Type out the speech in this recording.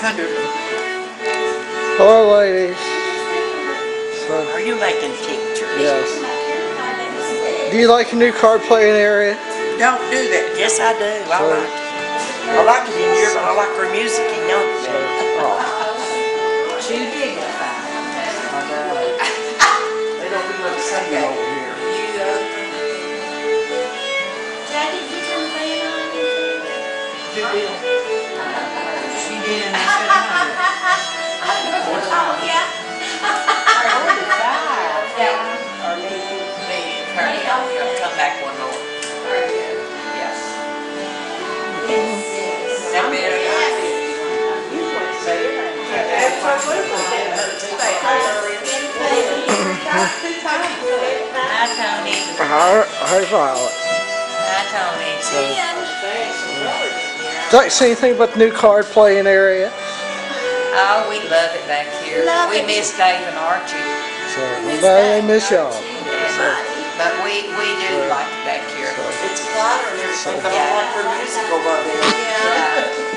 500. Hello, ladies. So, Are you making pictures? yes. Do you like your new card playing area? Don't do that. Yes, I do. I So- like it. I like it in here, but I like her music in young Oh, Too dignified. They don't do much singing over here. Daddy, you turn the fan on? Who did? She did and they said hi. Oh, yeah. Or me, me, her, I'll come back one more. Yes. That better Hi, Tony. hi, Violet. Hi, Tony. Would you like to say anything about the new card playing area? Oh, we love it back here. Love We it. miss Dave and Archie, So, they miss y'all. but we, we do like it back here. It's quieter and everything, but I like her music over there. Yeah,